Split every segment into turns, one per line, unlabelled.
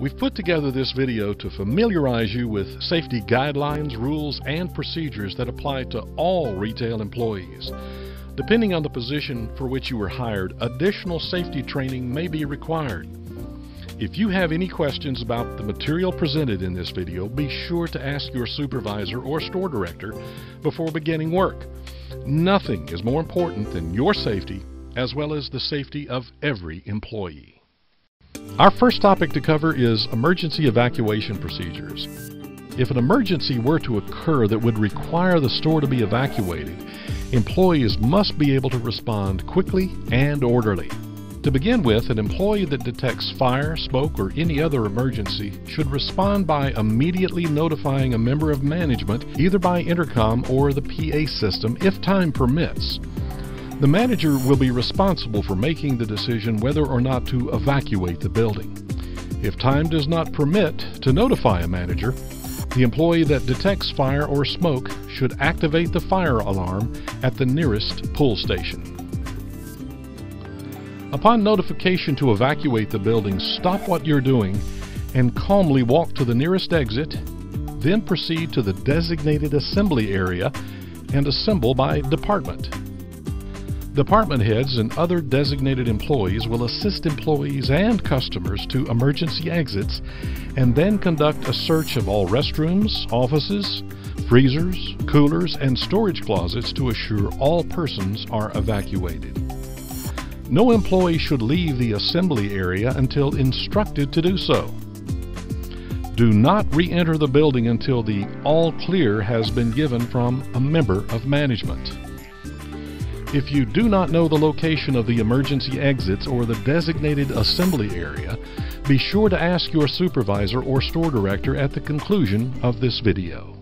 We've put together this video to familiarize you with safety guidelines, rules, and procedures that apply to all retail employees. Depending on the position for which you were hired, additional safety training may be required. If you have any questions about the material presented in this video, be sure to ask your supervisor or store director before beginning work. Nothing is more important than your safety as well as the safety of every employee. Our first topic to cover is emergency evacuation procedures. If an emergency were to occur that would require the store to be evacuated, employees must be able to respond quickly and orderly. To begin with, an employee that detects fire, smoke, or any other emergency should respond by immediately notifying a member of management, either by intercom or the PA system, if time permits. The manager will be responsible for making the decision whether or not to evacuate the building. If time does not permit to notify a manager, the employee that detects fire or smoke should activate the fire alarm at the nearest pull station. Upon notification to evacuate the building, stop what you're doing and calmly walk to the nearest exit, then proceed to the designated assembly area and assemble by department. Department heads and other designated employees will assist employees and customers to emergency exits and then conduct a search of all restrooms, offices, freezers, coolers, and storage closets to assure all persons are evacuated. No employee should leave the assembly area until instructed to do so. Do not re enter the building until the all clear has been given from a member of management. If you do not know the location of the emergency exits or the designated assembly area, be sure to ask your supervisor or store director at the conclusion of this video.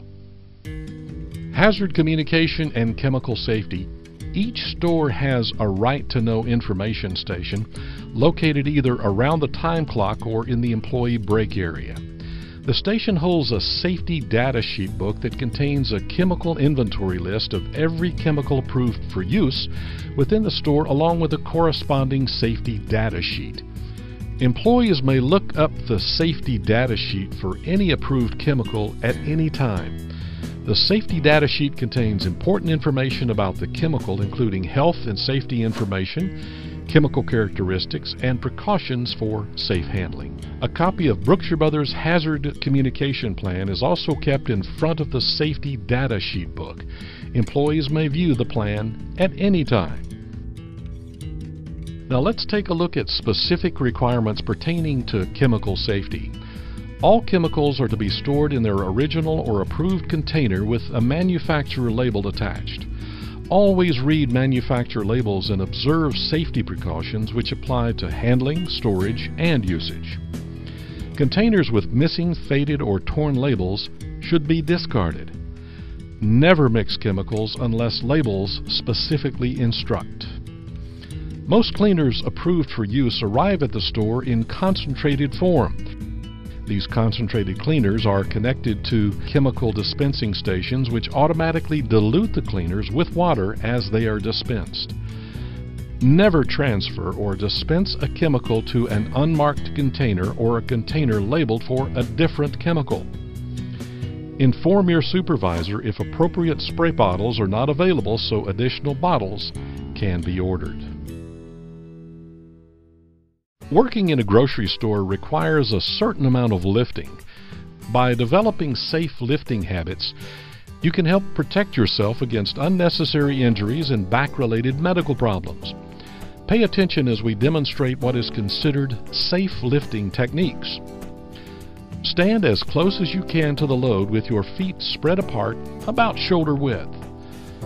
Hazard communication and chemical safety. Each store has a right to know information station located either around the time clock or in the employee break area. The station holds a safety data sheet book that contains a chemical inventory list of every chemical approved for use within the store along with a corresponding safety data sheet. Employees may look up the safety data sheet for any approved chemical at any time. The safety data sheet contains important information about the chemical, including health and safety information, chemical characteristics, and precautions for safe handling. A copy of Brookshire Brothers Hazard Communication Plan is also kept in front of the Safety Data Sheet book. Employees may view the plan at any time. Now let's take a look at specific requirements pertaining to chemical safety. All chemicals are to be stored in their original or approved container with a manufacturer label attached. Always read manufacturer labels and observe safety precautions which apply to handling, storage, and usage. Containers with missing, faded, or torn labels should be discarded. Never mix chemicals unless labels specifically instruct. Most cleaners approved for use arrive at the store in concentrated form. These concentrated cleaners are connected to chemical dispensing stations which automatically dilute the cleaners with water as they are dispensed. Never transfer or dispense a chemical to an unmarked container or a container labeled for a different chemical. Inform your supervisor if appropriate spray bottles are not available so additional bottles can be ordered. Working in a grocery store requires a certain amount of lifting. By developing safe lifting habits, you can help protect yourself against unnecessary injuries and back related medical problems. Pay attention as we demonstrate what is considered safe lifting techniques. Stand as close as you can to the load with your feet spread apart about shoulder width.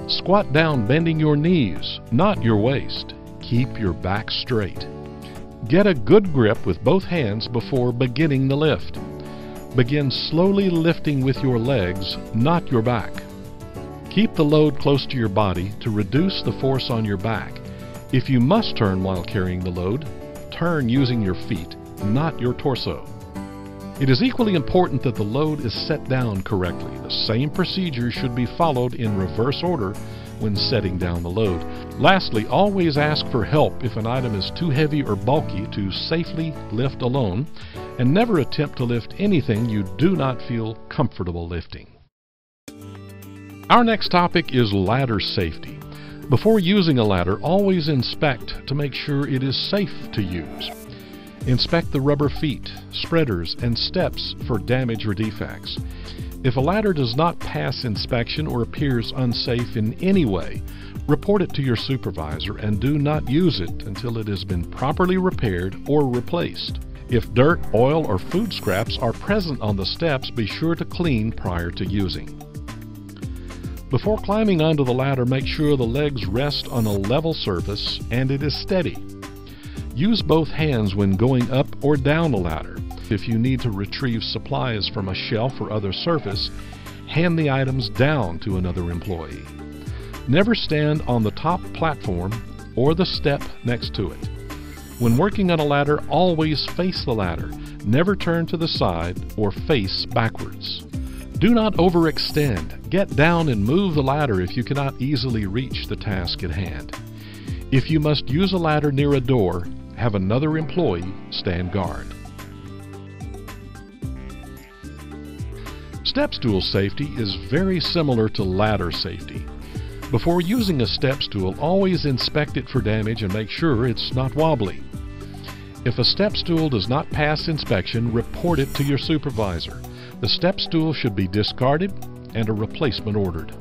Squat down bending your knees, not your waist. Keep your back straight. Get a good grip with both hands before beginning the lift. Begin slowly lifting with your legs, not your back. Keep the load close to your body to reduce the force on your back. If you must turn while carrying the load, turn using your feet, not your torso. It is equally important that the load is set down correctly. The same procedure should be followed in reverse order when setting down the load. Lastly, always ask for help if an item is too heavy or bulky to safely lift alone, and never attempt to lift anything you do not feel comfortable lifting. Our next topic is ladder safety. Before using a ladder, always inspect to make sure it is safe to use. Inspect the rubber feet, spreaders, and steps for damage or defects. If a ladder does not pass inspection or appears unsafe in any way, report it to your supervisor and do not use it until it has been properly repaired or replaced. If dirt, oil, or food scraps are present on the steps, be sure to clean prior to using. Before climbing onto the ladder, make sure the legs rest on a level surface and it is steady. Use both hands when going up or down the ladder. If you need to retrieve supplies from a shelf or other surface, hand the items down to another employee. Never stand on the top platform or the step next to it. When working on a ladder, always face the ladder. Never turn to the side or face backwards. Do not overextend. Get down and move the ladder if you cannot easily reach the task at hand. If you must use a ladder near a door, have another employee stand guard. Step stool safety is very similar to ladder safety. Before using a step stool, always inspect it for damage and make sure it's not wobbly. If a step stool does not pass inspection, report it to your supervisor. The step stool should be discarded and a replacement ordered.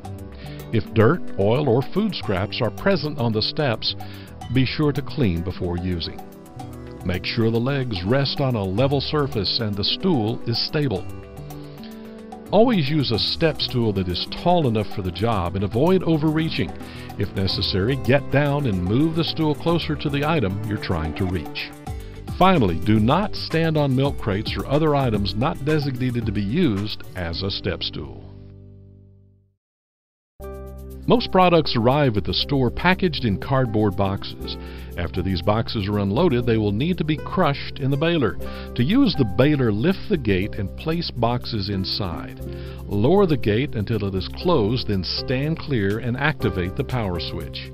If dirt, oil, or food scraps are present on the steps, be sure to clean before using. Make sure the legs rest on a level surface and the stool is stable. Always use a step stool that is tall enough for the job and avoid overreaching. If necessary, get down and move the stool closer to the item you're trying to reach. Finally, do not stand on milk crates or other items not designated to be used as a step stool. Most products arrive at the store packaged in cardboard boxes. After these boxes are unloaded, they will need to be crushed in the baler. To use the baler, lift the gate and place boxes inside. Lower the gate until it is closed, then stand clear and activate the power switch.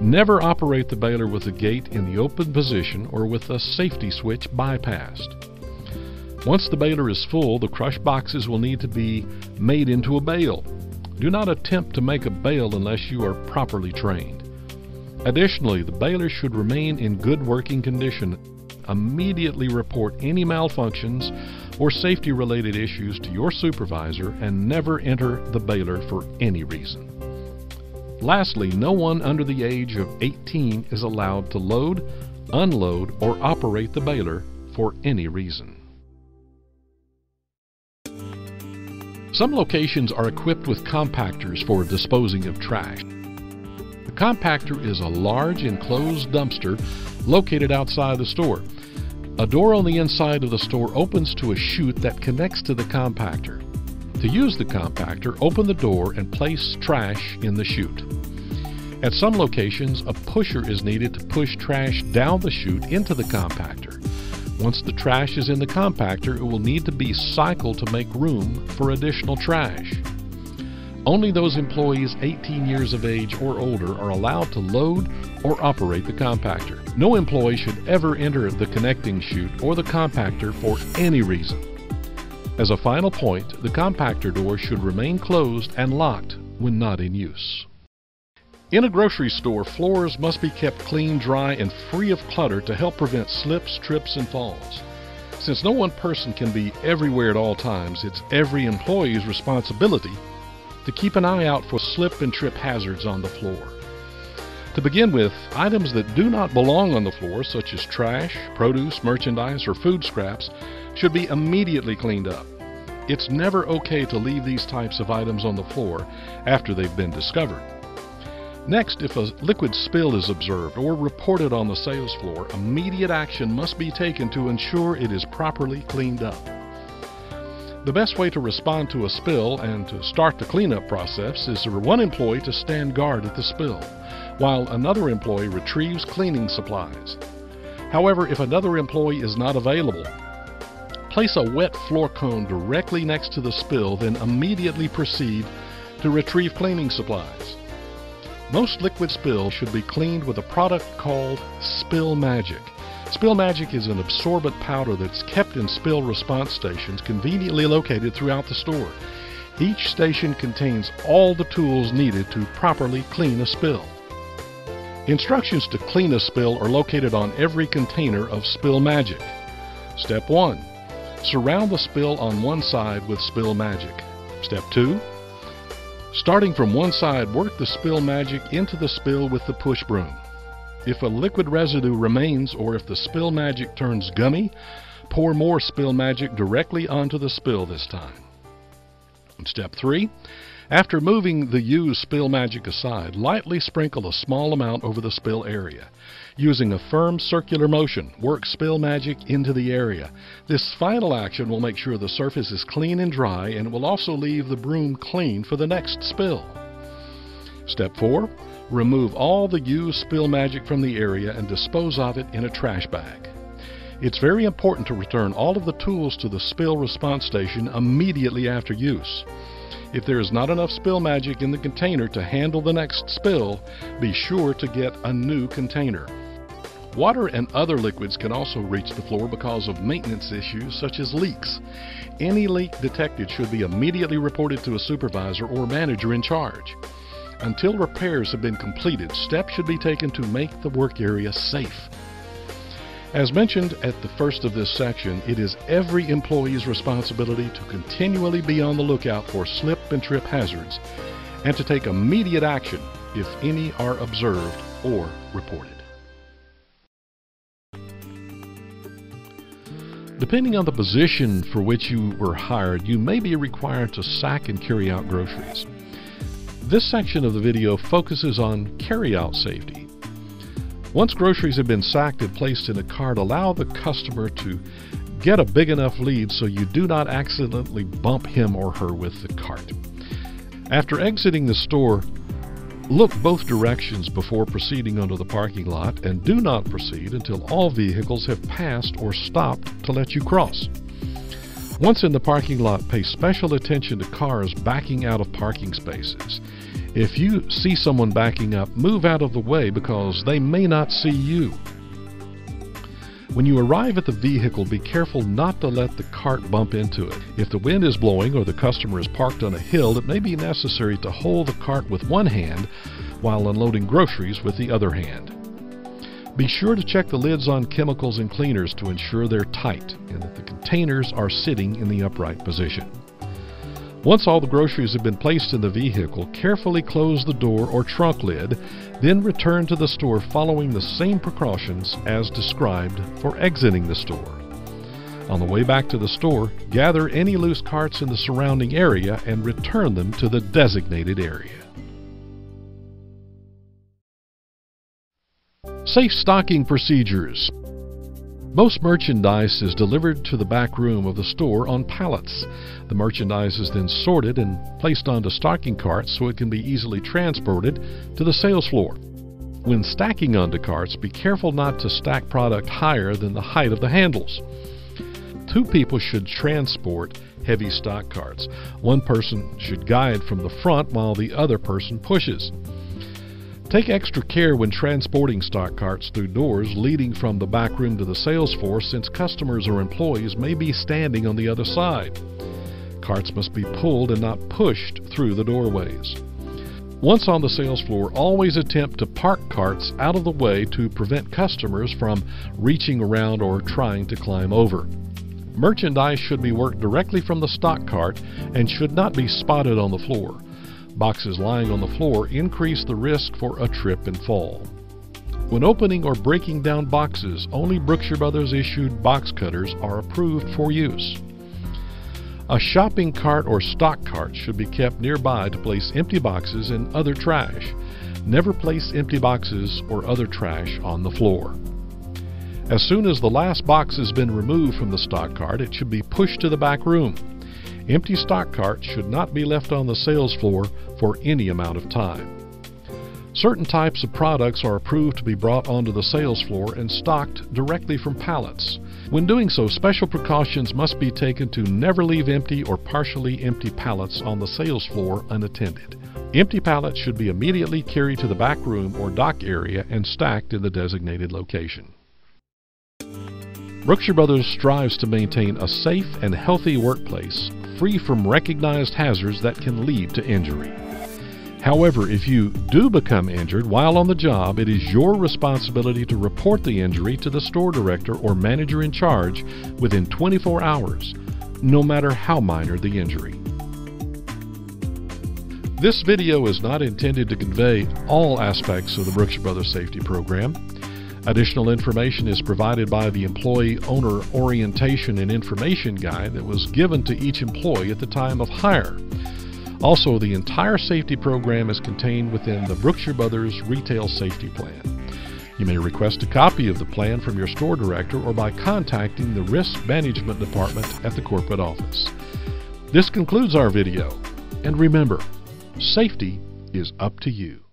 Never operate the baler with the gate in the open position or with a safety switch bypassed. Once the baler is full, the crushed boxes will need to be made into a bale. Do not attempt to make a bale unless you are properly trained. Additionally, the baler should remain in good working condition. Immediately report any malfunctions or safety related issues to your supervisor and never enter the baler for any reason. Lastly, no one under the age of 18 is allowed to load, unload, or operate the baler for any reason. Some locations are equipped with compactors for disposing of trash. The compactor is a large enclosed dumpster located outside the store. A door on the inside of the store opens to a chute that connects to the compactor. To use the compactor, open the door and place trash in the chute. At some locations, a pusher is needed to push trash down the chute into the compactor. Once the trash is in the compactor, it will need to be cycled to make room for additional trash. Only those employees 18 years of age or older are allowed to load or operate the compactor. No employee should ever enter the connecting chute or the compactor for any reason. As a final point, the compactor door should remain closed and locked when not in use. In a grocery store, floors must be kept clean, dry, and free of clutter to help prevent slips, trips, and falls. Since no one person can be everywhere at all times, it's every employee's responsibility to keep an eye out for slip and trip hazards on the floor. To begin with, items that do not belong on the floor, such as trash, produce, merchandise, or food scraps, should be immediately cleaned up. It's never okay to leave these types of items on the floor after they've been discovered. Next, if a liquid spill is observed or reported on the sales floor, immediate action must be taken to ensure it is properly cleaned up. The best way to respond to a spill and to start the cleanup process is for one employee to stand guard at the spill, while another employee retrieves cleaning supplies. However, if another employee is not available, place a wet floor cone directly next to the spill, then immediately proceed to retrieve cleaning supplies. Most liquid spills should be cleaned with a product called Spill Magic. Spill Magic is an absorbent powder that's kept in spill response stations conveniently located throughout the store. Each station contains all the tools needed to properly clean a spill. Instructions to clean a spill are located on every container of Spill Magic. Step 1. Surround the spill on one side with Spill Magic. Step 2. Starting from one side, work the Spill Magic into the spill with the push broom. If a liquid residue remains or if the Spill Magic turns gummy, pour more Spill Magic directly onto the spill this time. Step 3. After moving the used Spill Magic aside, lightly sprinkle a small amount over the spill area. Using a firm circular motion, work Spill Magic into the area. This final action will make sure the surface is clean and dry and will also leave the broom clean for the next spill. Step 4. Remove all the used Spill Magic from the area and dispose of it in a trash bag. It's very important to return all of the tools to the spill response station immediately after use. If there is not enough spill magic in the container to handle the next spill, be sure to get a new container. Water and other liquids can also reach the floor because of maintenance issues such as leaks. Any leak detected should be immediately reported to a supervisor or manager in charge. Until repairs have been completed, steps should be taken to make the work area safe. As mentioned at the first of this section, it is every employee's responsibility to continually be on the lookout for slip and trip hazards and to take immediate action if any are observed or reported. Depending on the position for which you were hired, you may be required to sack and carry out groceries. This section of the video focuses on carry-out safety. Once groceries have been sacked and placed in a cart, allow the customer to get a big enough lead so you do not accidentally bump him or her with the cart. After exiting the store, Look both directions before proceeding onto the parking lot and do not proceed until all vehicles have passed or stopped to let you cross. Once in the parking lot, pay special attention to cars backing out of parking spaces. If you see someone backing up, move out of the way because they may not see you. When you arrive at the vehicle, be careful not to let the cart bump into it. If the wind is blowing or the customer is parked on a hill, it may be necessary to hold the cart with one hand while unloading groceries with the other hand. Be sure to check the lids on chemicals and cleaners to ensure they're tight and that the containers are sitting in the upright position. Once all the groceries have been placed in the vehicle, carefully close the door or trunk lid, then return to the store following the same precautions as described for exiting the store. On the way back to the store, gather any loose carts in the surrounding area and return them to the designated area. Safe stocking procedures. Most merchandise is delivered to the back room of the store on pallets. The merchandise is then sorted and placed onto stocking carts so it can be easily transported to the sales floor. When stacking onto carts, be careful not to stack product higher than the height of the handles. Two people should transport heavy stock carts. One person should guide from the front while the other person pushes. Take extra care when transporting stock carts through doors leading from the back room to the sales floor since customers or employees may be standing on the other side. Carts must be pulled and not pushed through the doorways. Once on the sales floor, always attempt to park carts out of the way to prevent customers from reaching around or trying to climb over. Merchandise should be worked directly from the stock cart and should not be spotted on the floor. Boxes lying on the floor increase the risk for a trip and fall. When opening or breaking down boxes, only Brookshire Brothers issued box cutters are approved for use. A shopping cart or stock cart should be kept nearby to place empty boxes and other trash. Never place empty boxes or other trash on the floor. As soon as the last box has been removed from the stock cart, it should be pushed to the back room. Empty stock carts should not be left on the sales floor for any amount of time. Certain types of products are approved to be brought onto the sales floor and stocked directly from pallets. When doing so, special precautions must be taken to never leave empty or partially empty pallets on the sales floor unattended. Empty pallets should be immediately carried to the back room or dock area and stacked in the designated location. Brookshire Brothers strives to maintain a safe and healthy workplace free from recognized hazards that can lead to injury. However, if you do become injured while on the job, it is your responsibility to report the injury to the store director or manager in charge within 24 hours, no matter how minor the injury. This video is not intended to convey all aspects of the Brookshire Brothers Safety Program. Additional information is provided by the Employee Owner Orientation and Information Guide that was given to each employee at the time of hire. Also, the entire safety program is contained within the Brookshire Brothers Retail Safety Plan. You may request a copy of the plan from your store director or by contacting the Risk Management Department at the corporate office. This concludes our video, and remember, safety is up to you.